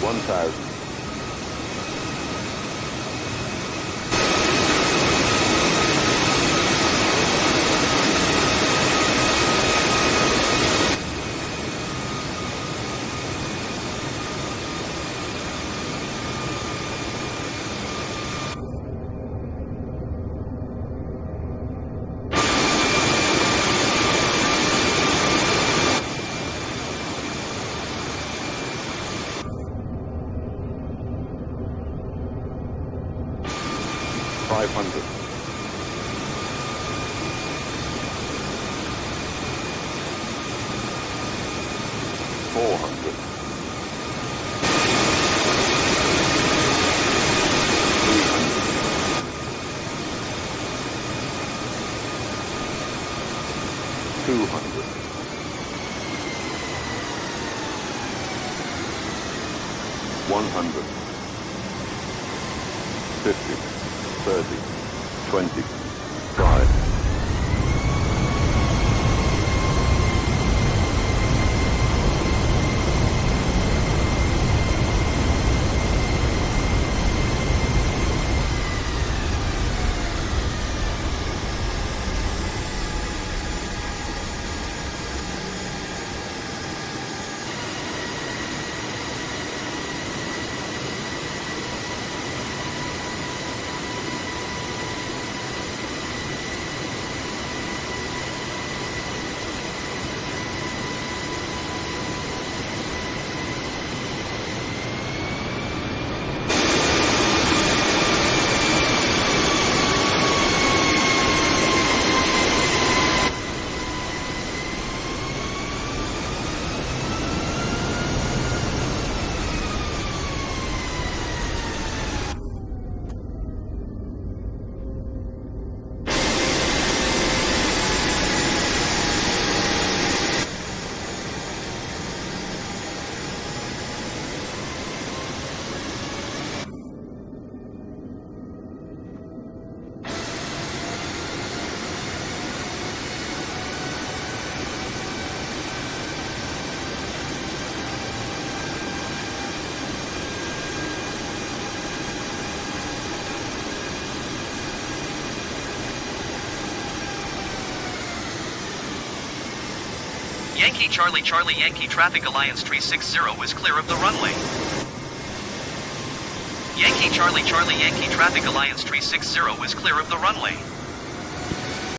1,000. Five hundred. Four hundred. Three hundred. Two hundred. One hundred. Fifty. 30, 20. Yankee Charlie Charlie Yankee Traffic Alliance Tree 60 is clear of the runway. Yankee Charlie Charlie Yankee Traffic Alliance Tree 60 is clear of the runway.